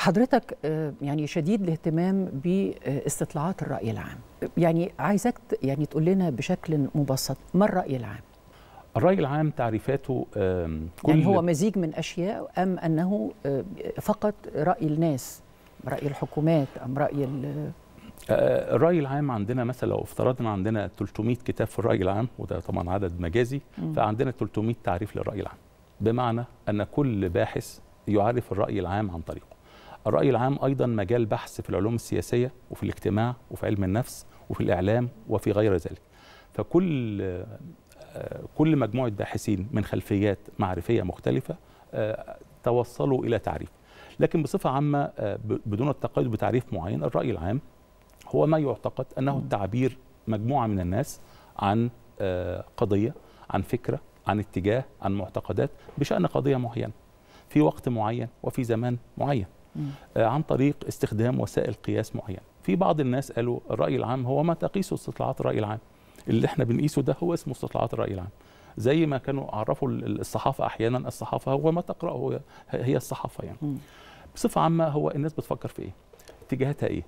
حضرتك آه، يعني شديد الاهتمام باستطلاعات الرأي العام. يعني عايزك يعني تقول لنا بشكل مبسط ما الرأي العام؟ الرأي العام تعريفاته كل يعني هو مزيج من أشياء أم أنه آه، فقط رأي الناس رأي الحكومات أم رأي ال- آه، الرأي العام عندنا مثلا لو افترضنا عندنا 300 كتاب في الرأي العام وده طبعا عدد مجازي. فعندنا 300 تعريف للرأي العام. بمعنى أن كل باحث يعرف الرأي العام عن طريقه. الرأي العام أيضا مجال بحث في العلوم السياسية وفي الاجتماع وفي علم النفس وفي الإعلام وفي غير ذلك. فكل آه، كل مجموعة باحثين من خلفيات معرفية مختلفة آه، توصلوا إلى تعريف. لكن بصفة عامة آه، بدون التقيد بتعريف معين الرأي العام هو ما يعتقد أنه مم. تعبير مجموعة من الناس عن قضية عن فكرة عن اتجاه عن معتقدات بشأن قضية معينة في وقت معين وفي زمان معين. عن طريق استخدام وسائل قياس معينه في بعض الناس قالوا الرأي العام هو ما تقيسه استطلاعات الرأي العام. اللي إحنا بنقيسه ده هو اسمه استطلاعات الرأي العام. زي ما كانوا عرفوا ال- الصحافة أحيانا الصحافة هو ما تقرأه هي الصحافة يعني. بصفة عامة هو الناس بتفكر في إيه؟ اتجاهاتها إيه؟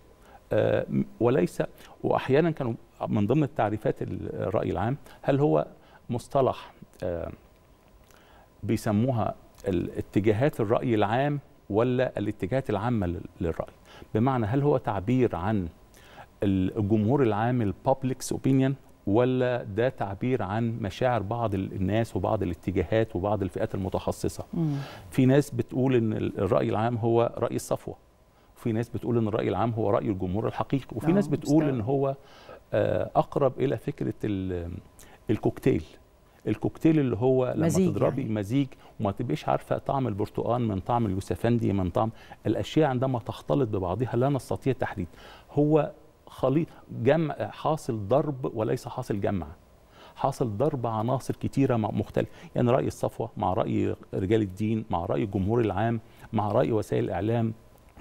آه، وليس وأحيانا كانوا من ضمن التعريفات ال- الرأي العام هل هو مصطلح آه، بيسموها اتجاهات الرأي العام ولا الاتجاهات العامة لل- للرأي. بمعنى هل هو تعبير عن ال- الجمهور العام البابليكس اوبينيون ولا ده تعبير عن مشاعر بعض ال- الناس وبعض الاتجاهات وبعض الفئات المتخصصة؟ مم. في ناس بتقول إن ال- الرأي العام هو رأي الصفوة. وفي ناس بتقول إن الرأي العام هو رأي الجمهور الحقيقي. وفي آه، ناس بتقول. إن هو آه، أقرب إلى فكرة ال- الكوكتيل. الكوكتيل اللي هو لما مزيج تضربي يعني. مزيج وما تبقيش عارفة طعم البرتقال من طعم اليوسفندي من طعم الأشياء عندما تختلط ببعضها لا نستطيع تحديد هو خليط جمع حاصل ضرب وليس حاصل جمع. حاصل ضرب عناصر كتيرة مع- مختلفة. يعني رأي الصفوة مع رأي رجال الدين مع رأي الجمهور العام مع رأي وسائل الإعلام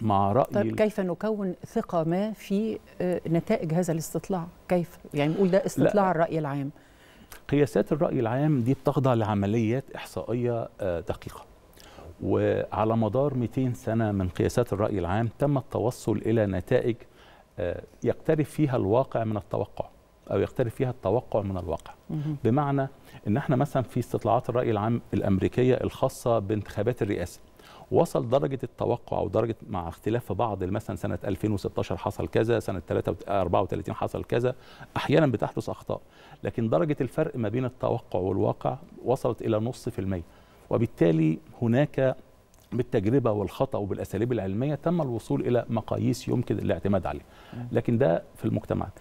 مع رأي طيب كيف نكون ثقة ما في آه، نتائج هذا الاستطلاع؟ كيف؟ يعني نقول ده استطلاع الرأي العام. قياسات الرأي العام دي بتخضع لعمليات إحصائية آه، دقيقة وعلى مدار 200 سنة من قياسات الرأي العام تم التوصل إلى نتائج آه، يقترب فيها الواقع من التوقع أو يقترب فيها التوقع من الواقع. بمعنى إن إحنا مثلا في استطلاعات الرأي العام الأمريكية الخاصة بانتخابات الرئاسة وصل درجة التوقع أو درجه مع اختلاف في بعض مثلا سنة 2016 حصل كذا سنة 34 حصل كذا أحيانا بتحدث أخطاء. لكن درجة الفرق ما بين التوقع والواقع وصلت إلى نص في المية. وبالتالي هناك بالتجربة والخطأ وبالأساليب العلمية تم الوصول إلى مقاييس يمكن الاعتماد عليها. لكن ده في المجتمعات.